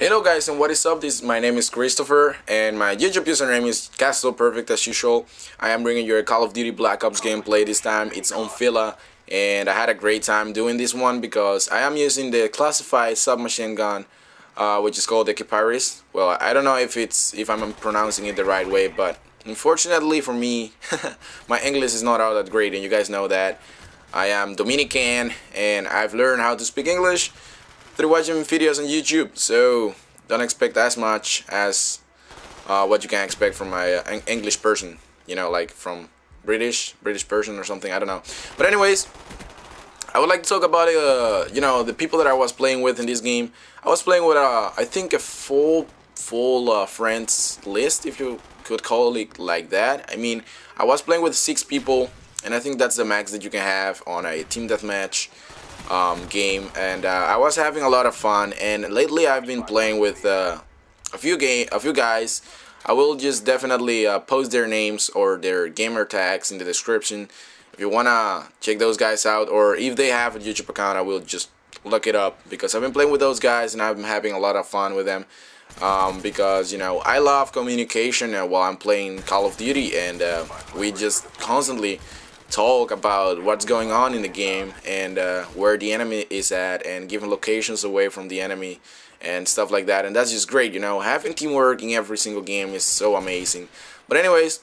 Hello guys and what is up? This my name is Christopher and my YouTube username is Casadorperfect as usual. I am bringing you a Call of Duty Black Ops gameplay this time. It's on Villa and I had a great time doing this one because I am using the classified submachine gun uh, which is called the Kiparis. Well, I don't know if it's if I'm pronouncing it the right way, but unfortunately for me, my English is not all that great and you guys know that. I am Dominican and I've learned how to speak English through watching videos on YouTube. So don't expect as much as uh, what you can expect from my uh, English person. You know, like from British, British person or something. I don't know. But anyways, I would like to talk about uh, you know the people that I was playing with in this game. I was playing with uh, I think a full full uh, friends list, if you could call it like that. I mean, I was playing with six people, and I think that's the max that you can have on a team deathmatch um, game, and uh, I was having a lot of fun. And lately, I've been playing with uh, a few game, a few guys. I will just definitely uh, post their names or their gamer tags in the description. If you wanna check those guys out, or if they have a YouTube account, I will just look it up because I've been playing with those guys and I've been having a lot of fun with them. Um, because you know I love communication uh, while I'm playing Call of Duty, and uh, we just constantly talk about what's going on in the game and uh, where the enemy is at and giving locations away from the enemy and stuff like that. And that's just great you know? Having teamwork in every single game is so amazing. But anyways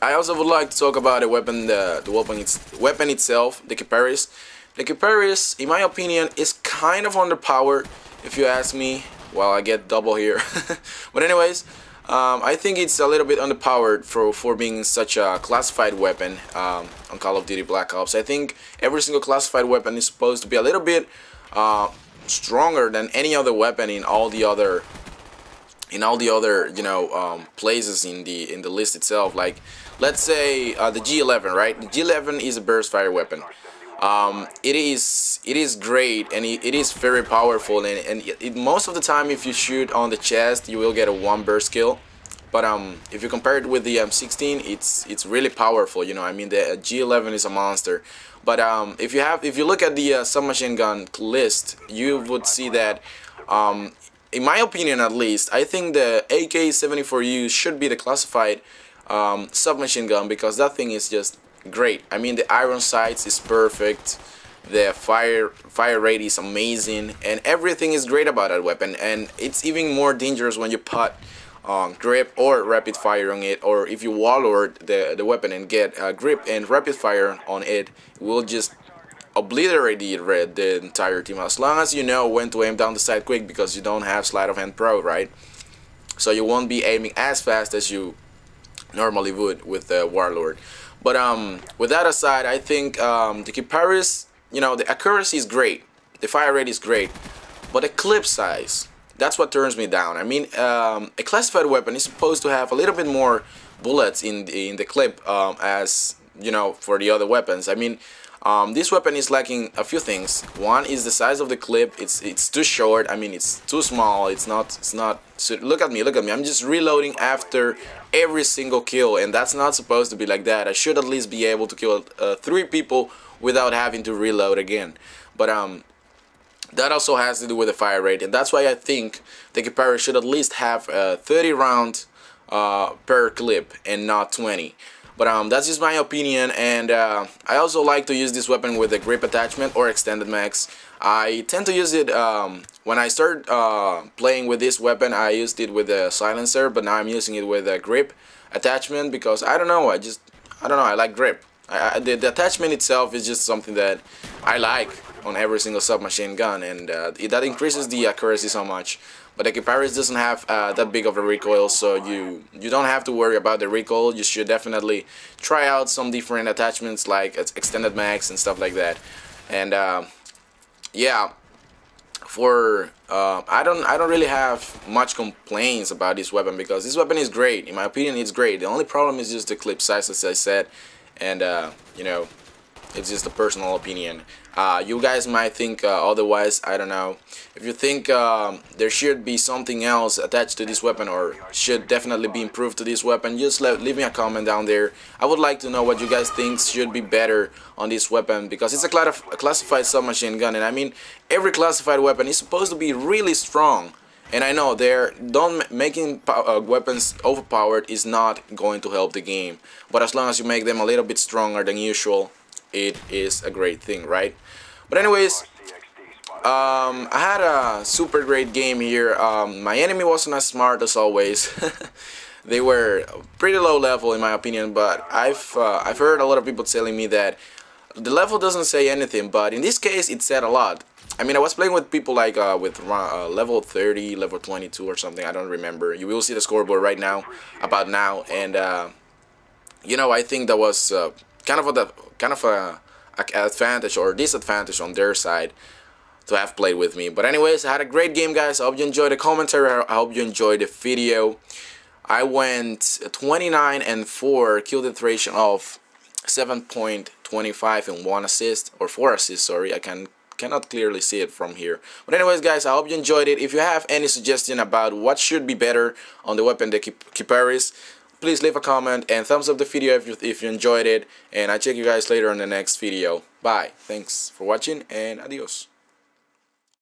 I also would like to talk about the weapon the, the weapon, it's, weapon itself the Kiparis the Kiparis in my opinion is kind of underpowered if you ask me. Well I get double here. But anyways um, I think it's a little bit underpowered for, for being such a classified weapon um, on Call of Duty Black Ops. I think every single classified weapon is supposed to be a little bit uh, stronger than any other weapon in all the other in all the other you know um, places in the in the list itself. Like let's say uh, the G11, right? The G11 is a burst fire weapon. Um, it is it is great and it, it is very powerful and, and it, most of the time if you shoot on the chest you will get a one burst kill. But um, if you compare it with the M16 it's it's really powerful you know I mean the uh, G11 is a monster. But um, if you have if you look at the uh, submachine gun list you would see that um, in my opinion at least I think the AK-74U should be the classified um, submachine gun because that thing is just great. I mean, the iron sights is perfect. The fire fire rate is amazing, and everything is great about that weapon. And it's even more dangerous when you put um, grip or rapid fire on it, or if you warlord the the weapon and get a grip and rapid fire on it, will just obliterate the red the entire team. As long as you know when to aim down the sight quick, because you don't have sleight of hand pro, right? So you won't be aiming as fast as you normally would with the warlord. But um, with that aside, I think um, the Kiparis, you know, the accuracy is great, the fire rate is great, but the clip size, that's what turns me down. I mean, um, a classified weapon is supposed to have a little bit more bullets in the, in the clip um, as, you know, for the other weapons. I mean, um, this weapon is lacking a few things. One is the size of the clip. It's it's too short. I mean, it's too small. It's not. It's not. So look at me. Look at me. I'm just reloading after every single kill, and that's not supposed to be like that. I should at least be able to kill uh, three people without having to reload again. But um, that also has to do with the fire rate, and that's why I think the Kipari should at least have uh, 30 rounds uh, per clip and not 20. But um, that's just my opinion, and uh, I also like to use this weapon with a grip attachment or extended mags. I tend to use it um, when I start uh, playing with this weapon. I used it with a silencer, but now I'm using it with a grip attachment because I don't know. I just I don't know. I like grip. I, the, the, attachment itself is just something that I like on every single submachine gun, and uh, it, that increases the accuracy so much. But the Kiparis doesn't have uh, that big of a recoil, so you you don't have to worry about the recoil. You should definitely try out some different attachments like extended mags and stuff like that. And uh, yeah, for uh, I don't I don't really have much complaints about this weapon because this weapon is great. In my opinion, it's great. The only problem is just the clip size, as I said, and uh, you know it's just a personal opinion. Uh, you guys might think uh, otherwise, I don't know. If you think um, there should be something else attached to this weapon or should definitely be improved to this weapon, just let, leave me a comment down there. I would like to know what you guys think should be better on this weapon because it's a, cl a classified submachine gun and I mean every classified weapon is supposed to be really strong And I know they're don't making uh, weapons overpowered is not going to help the game, but as long as you make them a little bit stronger than usual, it is a great thing, right? But anyways, um, I had a super great game here. Um, my enemy wasn't as smart as always. they were pretty low level in my opinion, but I've uh, I've heard a lot of people telling me that the level doesn't say anything, but in this case it said a lot. I mean, I was playing with people like uh, with uh, level 30, level 22 or something. I don't remember. You will see the scoreboard right now, about now, and uh, you know, I think that was uh, kind of a kind of a, a, advantage or disadvantage on their side to have played with me. But anyways, I had a great game, guys. I hope you enjoyed the commentary. I hope you enjoyed the video. I went 29 and 4, kill death of 7.25 and 1 assist, or 4 assists, sorry. I can cannot clearly see it from here. But anyways guys, I hope you enjoyed it. If you have any suggestion about what should be better on the weapon the Kiparis, please leave a comment and thumbs up the video if you, if you enjoyed it. And I check you guys later on the next video. Bye. Thanks for watching and adios.